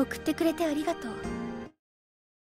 送ってくれてありがとう。